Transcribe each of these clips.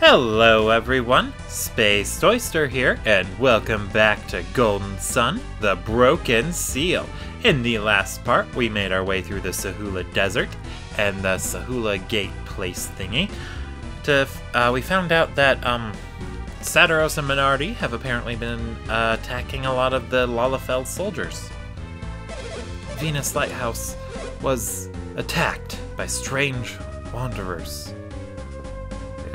Hello everyone, Space Oyster here, and welcome back to Golden Sun, the Broken Seal. In the last part, we made our way through the Suhalla Desert and the Suhalla Gate place thingy. To, uh, we found out that um, and Menardi have apparently been uh, attacking a lot of the Lalafell soldiers. Venus Lighthouse was attacked by strange wanderers.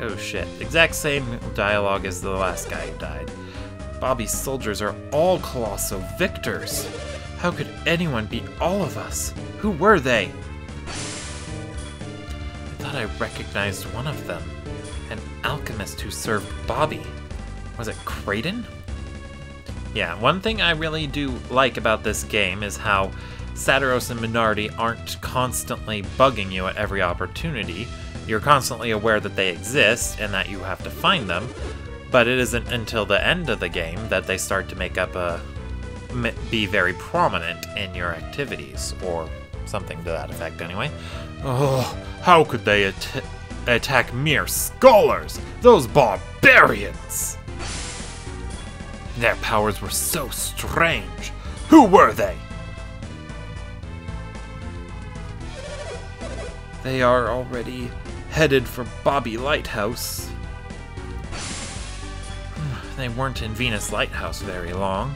Oh shit. Exact same dialogue as the last guy who died. Babi's soldiers are all Colosso victors. How could anyone beat all of us? Who were they? I thought I recognized one of them. An alchemist who served Babi. Was it Kraden? Yeah, one thing I really do like about this game is how Saturos and Menardi aren't constantly bugging you at every opportunity. You're constantly aware that they exist and that you have to find them, but it isn't until the end of the game that they start to make up a be very prominent in your activities or something to that effect anyway. Oh, how could they at attack mere scholars? Those barbarians! Their powers were so strange. Who were they? They are already headed for Babi Lighthouse. They weren't in Venus Lighthouse very long.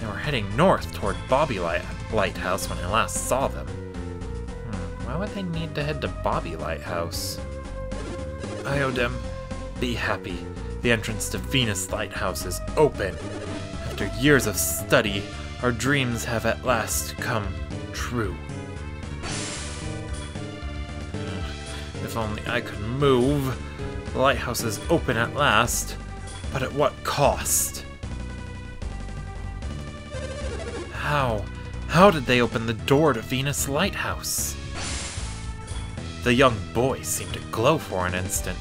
They were heading north toward Babi Light Lighthouse when I last saw them. Hmm, why would they need to head to Babi Lighthouse? Iodem, be happy. The entrance to Venus Lighthouse is open. After years of study, our dreams have at last come true. If only I could move. The lighthouse is open at last, but at what cost? How? How did they open the door to Venus Lighthouse? The young boy seemed to glow for an instant.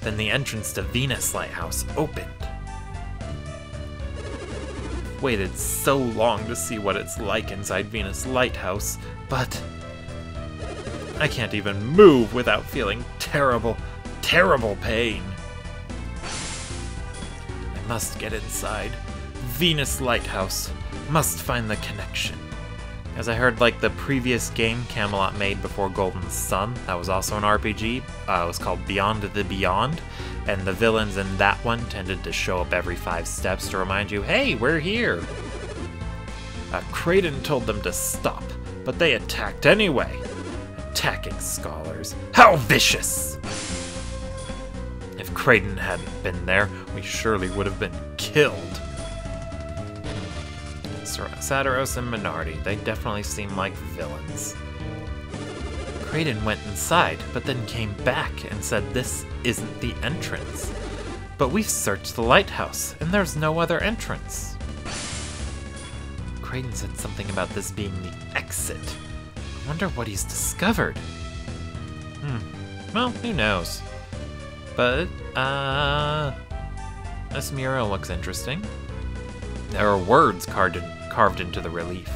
Then the entrance to Venus Lighthouse opened. Waited so long to see what it's like inside Venus Lighthouse, but I can't even move without feeling terrible, terrible pain. I must get inside. Venus Lighthouse. Must find the connection. As I heard, like the previous game Camelot made before Golden Sun, that was also an RPG. Uh, it was called Beyond the Beyond, and the villains in that one tended to show up every five steps to remind you, hey, we're here. Uh, told them to stop, but they attacked anyway attacking scholars. How vicious! If Kraden hadn't been there, we surely would have been killed. Saturos and Menardi, they definitely seem like villains. Kraden went inside, but then came back and said this isn't the entrance. But we've searched the lighthouse, and there's no other entrance. Kraden said something about this being the exit. Wonder what he's discovered. Hmm. Well, who knows? But, uh... This mural looks interesting. There are words carved, in, carved into the relief.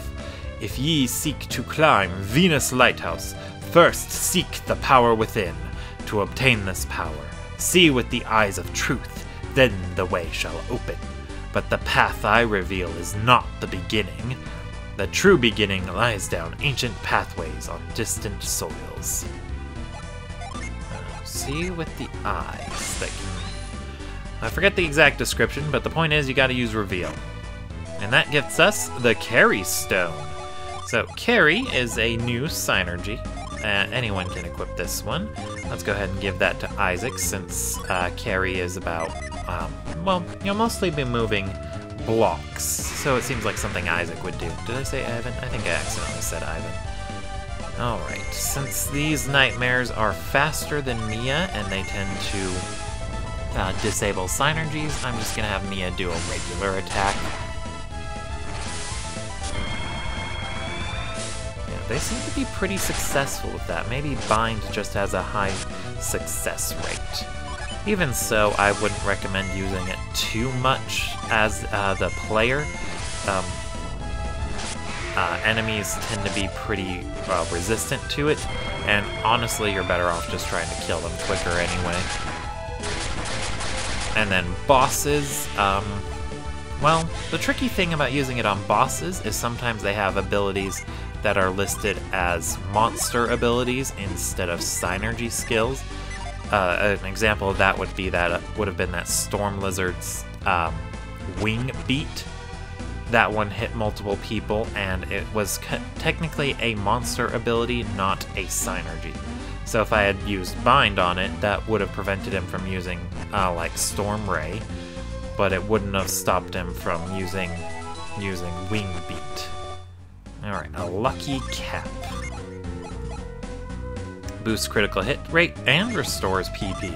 If ye seek to climb Venus Lighthouse, first seek the power within. To obtain this power, see with the eyes of truth, then the way shall open. But the path I reveal is not the beginning, the true beginning lies down ancient pathways on distant soils. see with the eyes that. I forget the exact description, but the point is you gotta use reveal. And that gets us the Carry Stone. So Carry is a new Psynergy. Uh, anyone can equip this one. Let's go ahead and give that to Isaac since uh, Carry is about, um, well, you'll mostly be moving blocks. So it seems like something Isaac would do. Did I say Ivan? I think I accidentally said Ivan. Alright, since these nightmares are faster than Mia and they tend to uh, disable Psynergies, I'm just gonna have Mia do a regular attack. Yeah, they seem to be pretty successful with that. Maybe Bind just has a high success rate. Even so, I wouldn't recommend using it too much as uh, the player. Um, uh, enemies tend to be pretty uh, resistant to it, and honestly, you're better off just trying to kill them quicker anyway. And then bosses, um, well, the tricky thing about using it on bosses is sometimes they have abilities that are listed as monster abilities instead of Psynergy skills. Uh, an example of that would be that uh, would have been that Storm Lizard's um, wing beat. That one hit multiple people, and it was technically a monster ability, not a Psynergy. So if I had used Bind on it, that would have prevented him from using, uh, like, Storm Ray, but it wouldn't have stopped him from using using Wing Beat. Alright, a Lucky Cap. Boosts critical hit rate and restores PP.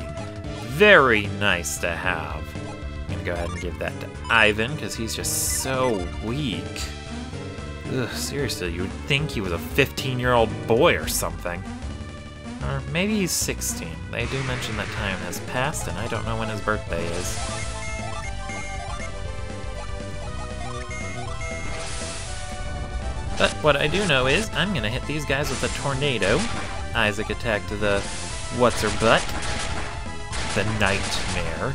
Very nice to have. I'm gonna go ahead and give that to Ivan, because he's just so weak. Ugh, seriously, you would think he was a 15-year-old boy or something. Or maybe he's 16. They do mention that time has passed, and I don't know when his birthday is. But what I do know is I'm gonna hit these guys with a tornado. Isaac attacked the what's her butt? The nightmare.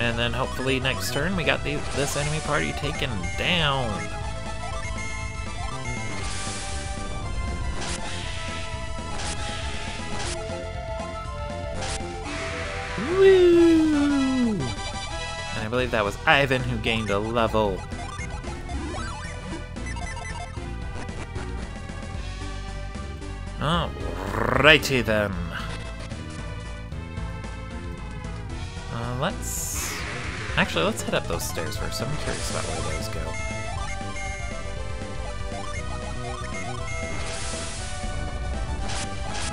And then hopefully next turn we got the, this enemy party taken down. Woo! And I believe that was Ivan who gained a level. Alrighty then. Uh, let's... Actually, let's head up those stairs first. I'm curious about where those go.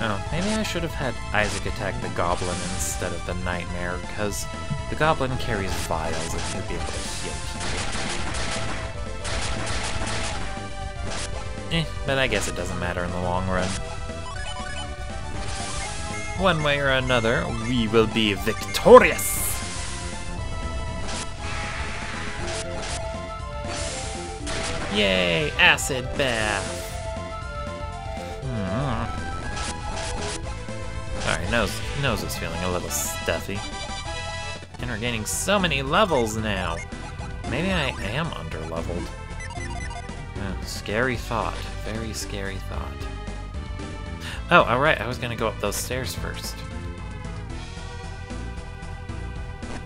Oh, maybe I should have had Isaac attack the Goblin instead of the Nightmare, because the Goblin carries vials and he'd be able to heal people. Eh, but I guess it doesn't matter in the long run. One way or another, we will be victorious! Yay, acid bath! Hmm. Sorry, nose, nose is feeling a little stuffy. And we're gaining so many levels now! Maybe I am underleveled. Oh, scary thought. Very scary thought. Oh, alright, I was gonna go up those stairs first.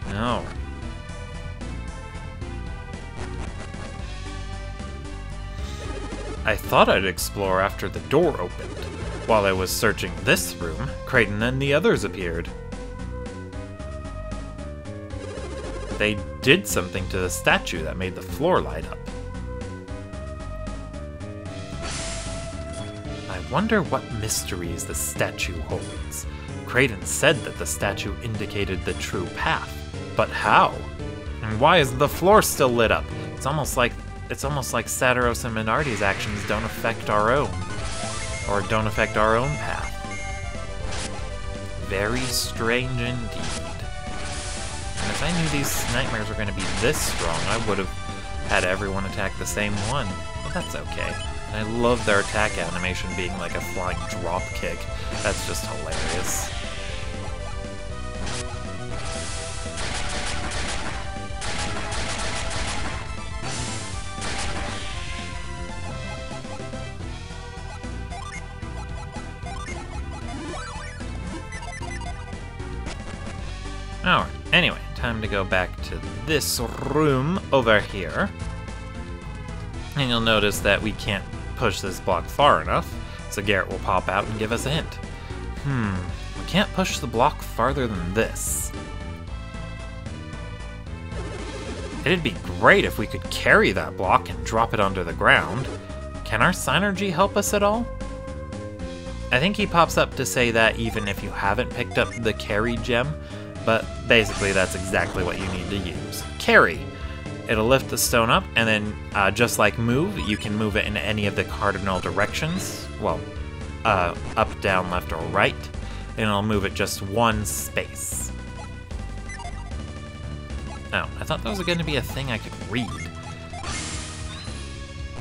No. I thought I'd explore after the door opened. While I was searching this room, Kraden and the others appeared. They did something to the statue that made the floor light up. Wonder what mysteries the statue holds. Kraden said that the statue indicated the true path, but how? And why is the floor still lit up? It's almost like it's almost like Saturos and Menardi's actions don't affect our own, or don't affect our own path. Very strange indeed. And if I knew these nightmares were going to be this strong, I would have had everyone attack the same one. But that's okay. I love their attack animation being like a flying drop kick. That's just hilarious. Alright, anyway, time to go back to this room over here. And you'll notice that we can't push this block far enough, so Garet will pop out and give us a hint. Hmm, we can't push the block farther than this. It'd be great if we could carry that block and drop it onto the ground. Can our Psynergy help us at all? I think he pops up to say that even if you haven't picked up the carry gem, but basically that's exactly what you need to use. Carry! It'll lift the stone up, and then uh, just like move, you can move it in any of the cardinal directions. Well, uh, up, down, left, or right. And it'll move it just one space. Oh, I thought that was going to be a thing I could read.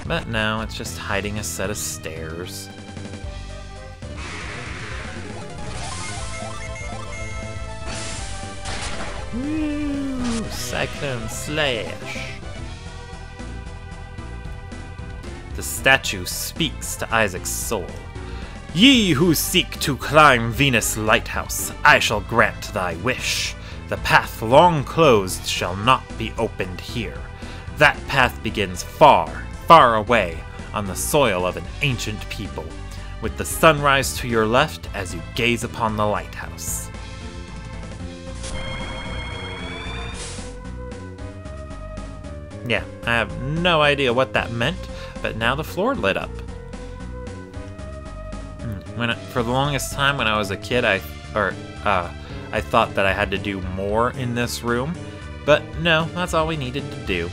But no, it's just hiding a set of stairs. Cyclone Slash. The statue speaks to Isaac's soul. Ye who seek to climb Venus Lighthouse, I shall grant thy wish. The path long closed shall not be opened here. That path begins far, far away on the soil of an ancient people, with the sunrise to your left as you gaze upon the lighthouse. Yeah, I have no idea what that meant, but now the floor lit up. Hmm, when I, for the longest time when I was a kid, I or uh, I thought that I had to do more in this room, but no, that's all we needed to do.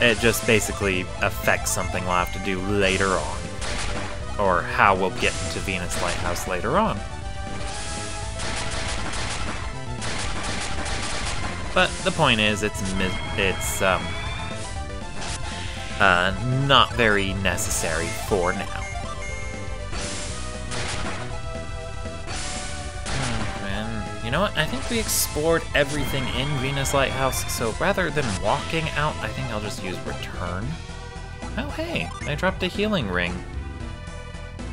It just basically affects something we'll have to do later on, or how we'll get to Venus Lighthouse later on. But the point is, it's it's um, uh, not very necessary for now. And you know what? I think we explored everything in Venus Lighthouse, so rather than walking out, I think I'll just use return. Oh hey, I dropped a healing ring.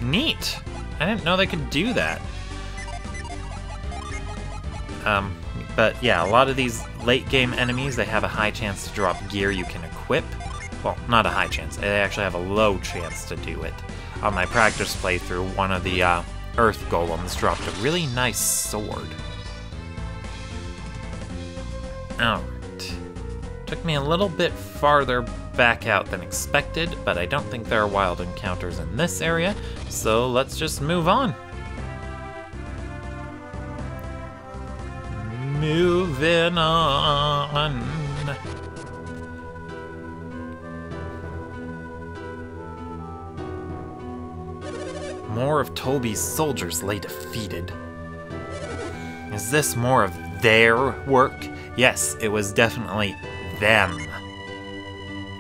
Neat! I didn't know they could do that. Um, but yeah, a lot of these late game enemies, they have a high chance to drop gear you can equip. Well, not a high chance, they actually have a low chance to do it. On my practice playthrough, one of the uh, Earth Golems dropped a really nice sword. Alright. Took me a little bit farther back out than expected, but I don't think there are wild encounters in this area, so let's just move on. Moving on. More of Toby's soldiers lay defeated. Is this more of their work? Yes, it was definitely them.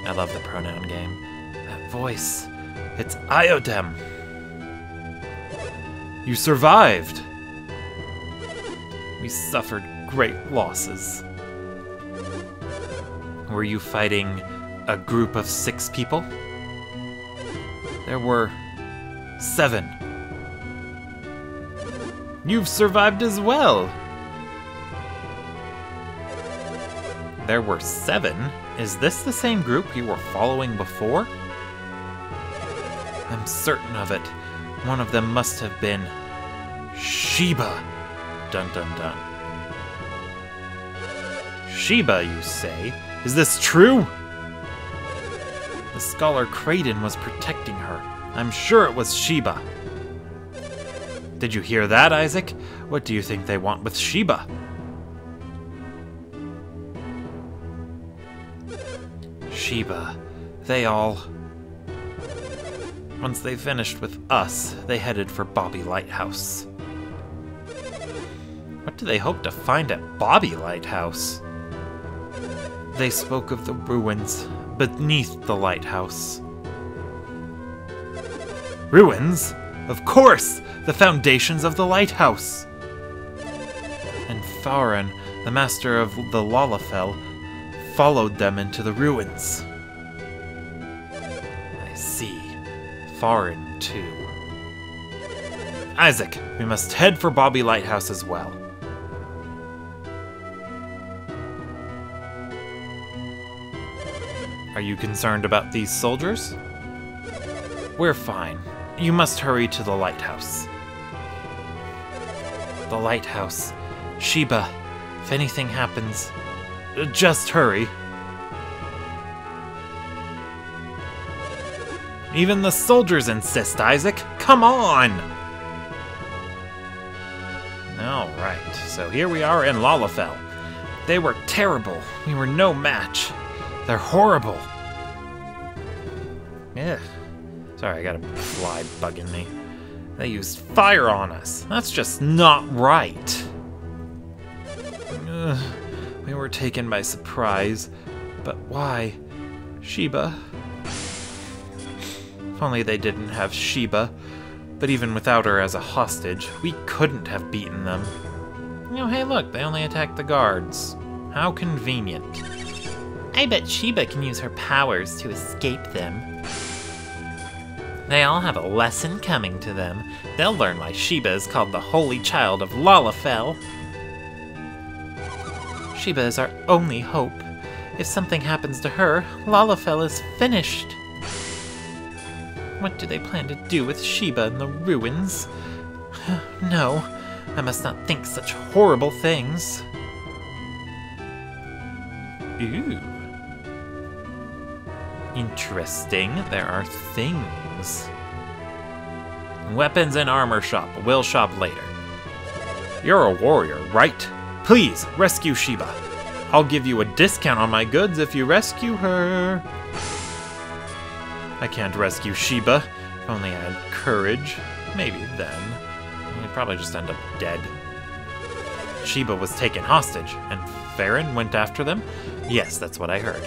I love the pronoun game. That voice. It's Iodem. You survived. We suffered great losses. Were you fighting a group of six people? There were seven. You've survived as well! There were seven? Is this the same group you were following before? I'm certain of it. One of them must have been Sheba. Dun dun dun. Sheba, you say? Is this true? The scholar Kraden was protecting her. I'm sure it was Sheba. Did you hear that, Isaac? What do you think they want with Sheba? Sheba. They all... Once they finished with us, they headed for Babi Lighthouse. What do they hope to find at Babi Lighthouse? They spoke of the ruins beneath the lighthouse. Ruins? Of course! The foundations of the lighthouse! And Faran, the master of the Lalafell, followed them into the ruins. I see. Faran, too. Isaac, we must head for Babi Lighthouse as well. Are you concerned about these soldiers? We're fine. You must hurry to the lighthouse. The lighthouse. Sheba, if anything happens, just hurry. Even the soldiers insist, Isaac. Come on! Alright, so here we are in Lalafell. They were terrible. We were no match. They're horrible. Ugh. Sorry, I got a fly bugging me. They used fire on us. That's just not right. We were taken by surprise. But why? Sheba? If only they didn't have Sheba. But even without her as a hostage, we couldn't have beaten them. Oh, hey, look, they only attacked the guards. How convenient. I bet Sheba can use her powers to escape them. They all have a lesson coming to them. They'll learn why Sheba is called the Holy Child of Lalafell. Sheba is our only hope. If something happens to her, Lalafell is finished. What do they plan to do with Sheba in the ruins? no, I must not think such horrible things. Ooh. Interesting. There are things. Weapons and armor shop. We'll shop later. You're a warrior, right? Please, rescue Sheba. I'll give you a discount on my goods if you rescue her. I can't rescue Sheba. If only I had courage. Maybe then. He'd probably just end up dead. Sheba was taken hostage, and Faran went after them? Yes, that's what I heard.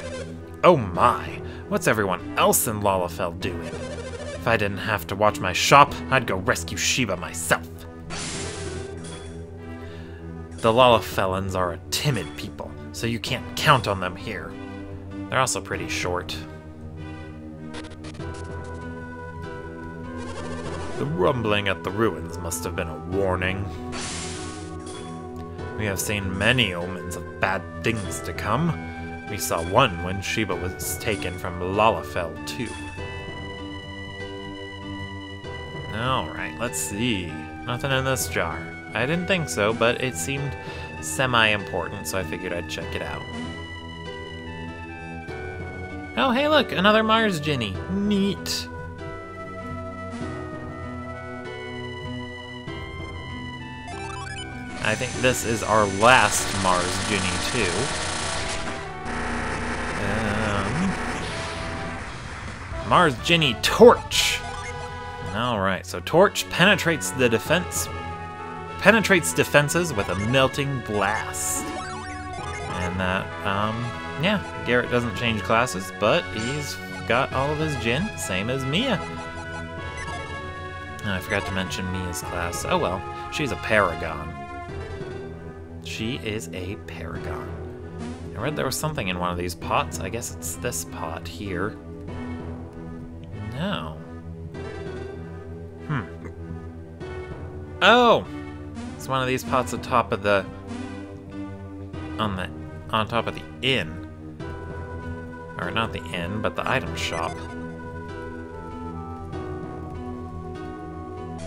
Oh my, what's everyone else in Lalafell doing? If I didn't have to watch my shop, I'd go rescue Sheba myself. The Lalafellans are a timid people, so you can't count on them here. They're also pretty short. The rumbling at the ruins must have been a warning. We have seen many omens of bad things to come. We saw one when Sheba was taken from Lalafell, too. Alright, let's see. Nothing in this jar. I didn't think so, but it seemed semi-important, so I figured I'd check it out. Oh, hey look, another Mars Djinni. Neat. I think this is our last Mars Djinni, too. Mars Djinni Torch. Alright, so Torch penetrates the defense penetrates defenses with a melting blast. And that, um, yeah, Garet doesn't change classes, but he's got all of his Djinn, same as Mia. Oh, I forgot to mention Mia's class. Oh well, she's a Paragon. She is a Paragon. I read there was something in one of these pots. I guess it's this pot here. No. Hmm. Oh! It's one of these pots on top of the... On the... On top of the inn. Or not the inn, but the item shop.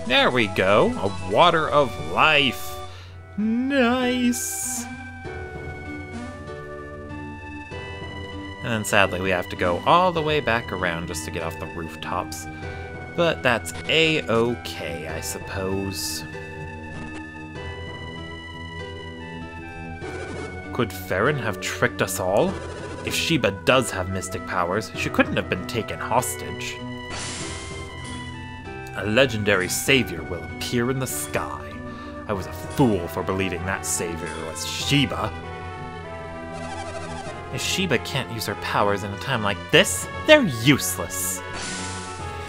There we go! A water of life! Nice! And then sadly we have to go all the way back around just to get off the rooftops. But that's a-okay, I suppose. Could Faran have tricked us all? If Sheba does have mystic powers, she couldn't have been taken hostage. A legendary savior will appear in the sky. I was a fool for believing that savior was Sheba. If Sheba can't use her powers in a time like this, they're useless.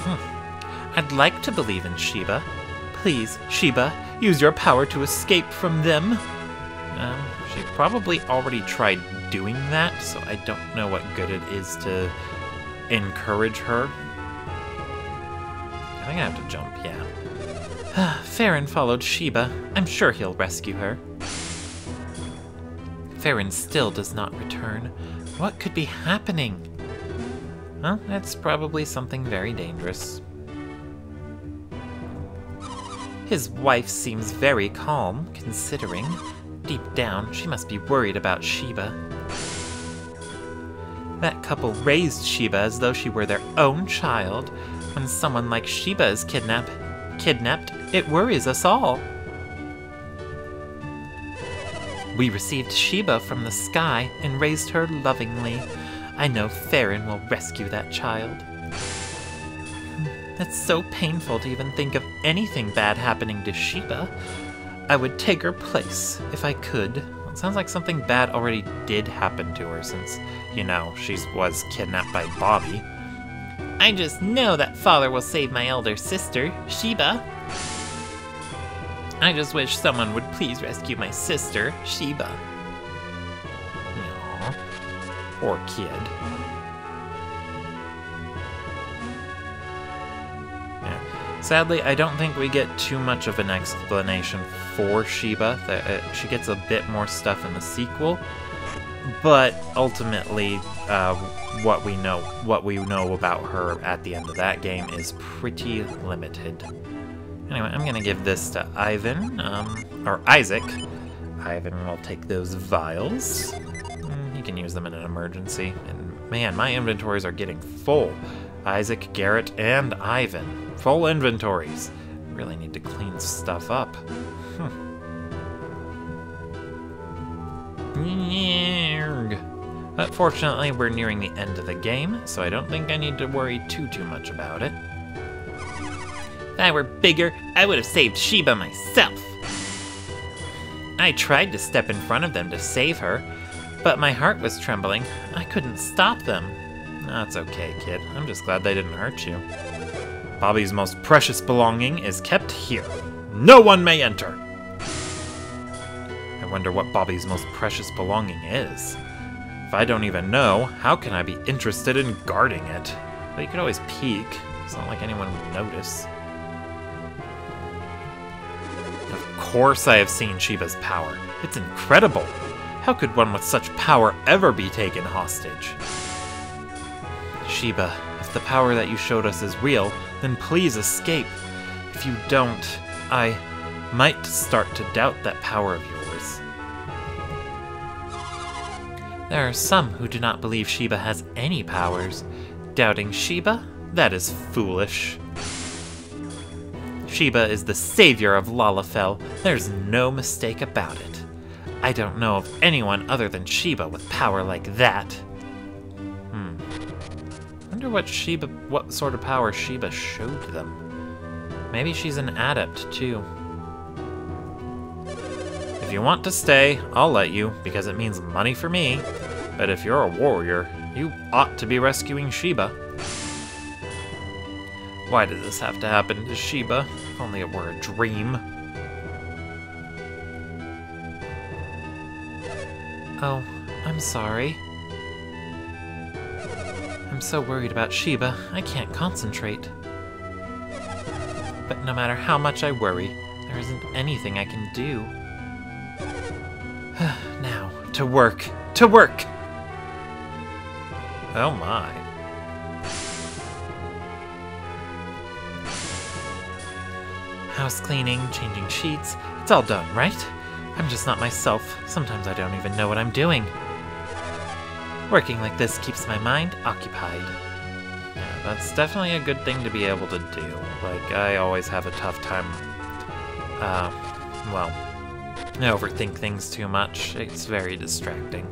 Hmm. I'd like to believe in Sheba. Please, Sheba, use your power to escape from them. Um, she probably already tried doing that, so I don't know what good it is to encourage her. I think I have to jump, yeah. Faran followed Sheba. I'm sure he'll rescue her. Faran still does not return. What could be happening? Well, that's probably something very dangerous. His wife seems very calm, considering. Deep down, she must be worried about Sheba. That couple raised Sheba as though she were their own child. When someone like Sheba is kidnapped, kidnapped, it worries us all. We received Sheba from the sky and raised her lovingly. I know Faran will rescue that child. It's so painful to even think of anything bad happening to Sheba. I would take her place if I could. It sounds like something bad already did happen to her since, you know, she was kidnapped by Babi. I just know that father will save my elder sister, Sheba. I just wish someone would please rescue my sister, Sheba. Aww. Poor kid. Yeah. Sadly, I don't think we get too much of an explanation for Sheba. Uh, she gets a bit more stuff in the sequel, but ultimately, uh, what we know, what we know about her at the end of that game is pretty limited. Anyway, I'm gonna give this to Ivan, um, or Isaac. Ivan will take those vials. Mm, he can use them in an emergency. And man, my inventories are getting full. Isaac, Garet, and Ivan. Full inventories. Really need to clean stuff up. Hmm. But fortunately, we're nearing the end of the game, so I don't think I need to worry too, too much about it. If I were bigger, I would have saved Sheba myself. I tried to step in front of them to save her, but my heart was trembling. I couldn't stop them. That's okay, kid. I'm just glad they didn't hurt you. Babi's most precious belonging is kept here. No one may enter! I wonder what Babi's most precious belonging is. If I don't even know, how can I be interested in guarding it? But you could always peek. It's not like anyone would notice. Course I have seen Sheba's power. It's incredible. How could one with such power ever be taken hostage? Sheba, if the power that you showed us is real, then please escape. If you don't, I might start to doubt that power of yours. There are some who do not believe Sheba has any powers. Doubting Sheba? That is foolish. Sheba is the savior of Lalafell. There's no mistake about it. I don't know of anyone other than Sheba with power like that. Hmm. Wonder what Sheba, what sort of power Sheba showed them. Maybe she's an adept too. If you want to stay, I'll let you, because it means money for me. But if you're a warrior, you ought to be rescuing Sheba. Why did this have to happen to Sheba? If only it were a dream. Oh, I'm sorry. I'm so worried about Sheba, I can't concentrate. But no matter how much I worry, there isn't anything I can do. now, to work! To work! Oh my. House cleaning, changing sheets, it's all done, right? I'm just not myself. Sometimes I don't even know what I'm doing. Working like this keeps my mind occupied. Yeah, that's definitely a good thing to be able to do. Like, I always have a tough time, uh, well, I overthink things too much. It's very distracting.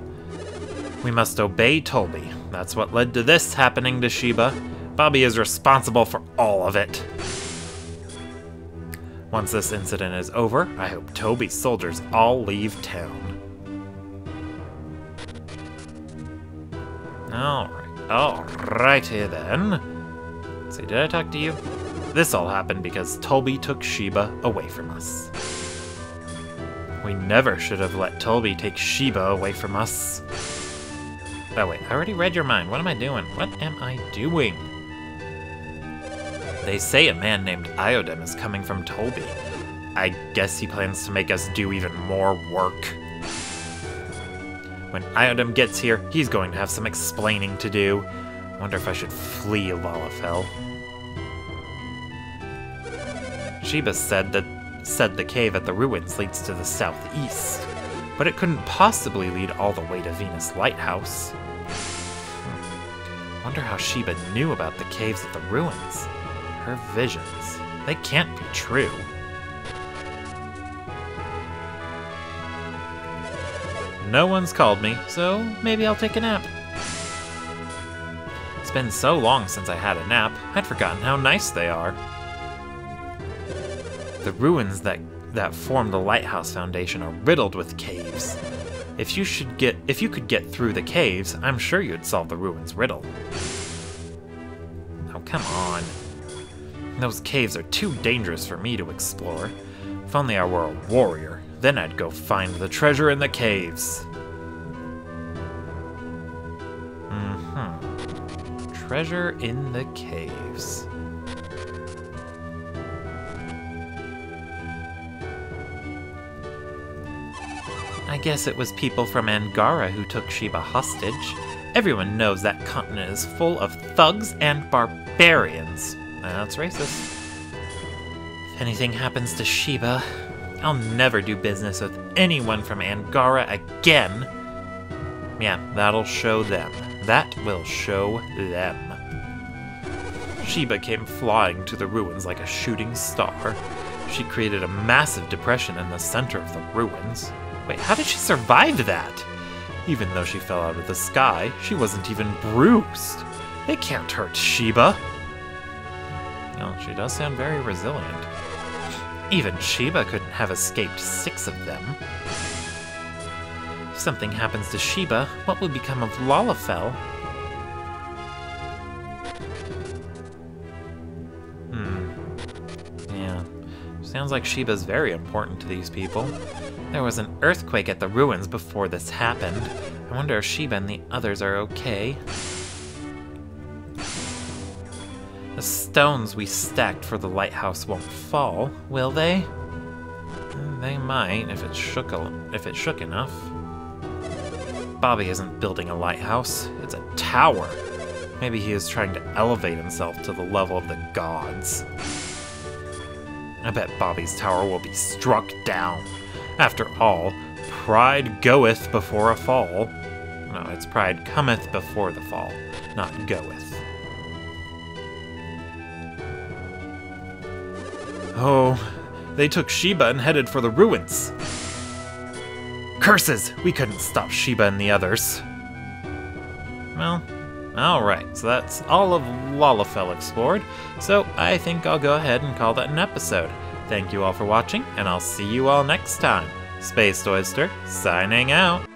We must obey Tolbi. That's what led to this happening to Sheba. Babi is responsible for all of it. Once this incident is over, I hope Toby's soldiers all leave town. Alright, alrighty then. Let's see, did I talk to you? This all happened because Toby took Sheba away from us. We never should have let Toby take Sheba away from us. Oh wait, I already read your mind. What am I doing? What am I doing? They say a man named Iodem is coming from Tolbi. I guess he plans to make us do even more work. When Iodem gets here, he's going to have some explaining to do. Wonder if I should flee Lalafell. Sheba said that said the cave at the ruins leads to the southeast, but it couldn't possibly lead all the way to Venus Lighthouse. Hmm. Wonder how Sheba knew about the caves at the ruins. Her visions. They can't be true. No one's called me, so maybe I'll take a nap. It's been so long since I had a nap, I'd forgotten how nice they are. The ruins that, that form the Lighthouse Foundation are riddled with caves. If you should get if you could get through the caves, I'm sure you'd solve the ruins riddle. Oh, come on. Those caves are too dangerous for me to explore. If only I were a warrior, then I'd go find the treasure in the caves. Mm-hmm. Treasure in the caves. I guess it was people from Angara who took Sheba hostage. Everyone knows that continent is full of thugs and barbarians. Uh, that's racist. If anything happens to Sheba, I'll never do business with anyone from Angara again. Yeah, that'll show them. That will show them. Sheba came flying to the ruins like a shooting star. She created a massive depression in the center of the ruins. Wait, how did she survive that? Even though she fell out of the sky, she wasn't even bruised. They can't hurt Sheba. Well, she does sound very resilient. Even Sheba couldn't have escaped six of them. If something happens to Sheba, what will become of Lalafell? Hmm. Yeah. Sounds like Sheba's very important to these people. There was an earthquake at the ruins before this happened. I wonder if Sheba and the others are okay. The stones we stacked for the lighthouse won't fall, will they? They might if it shook if it shook enough. Babi isn't building a lighthouse, it's a tower. Maybe he is trying to elevate himself to the level of the gods. I bet Babi's tower will be struck down. After all, pride goeth before a fall. No, it's pride cometh before the fall, not goeth. Oh, they took Sheba and headed for the ruins. Curses! We couldn't stop Sheba and the others. Well, alright, so that's all of Lalafell explored, so I think I'll go ahead and call that an episode. Thank you all for watching, and I'll see you all next time. Space Oyster, signing out.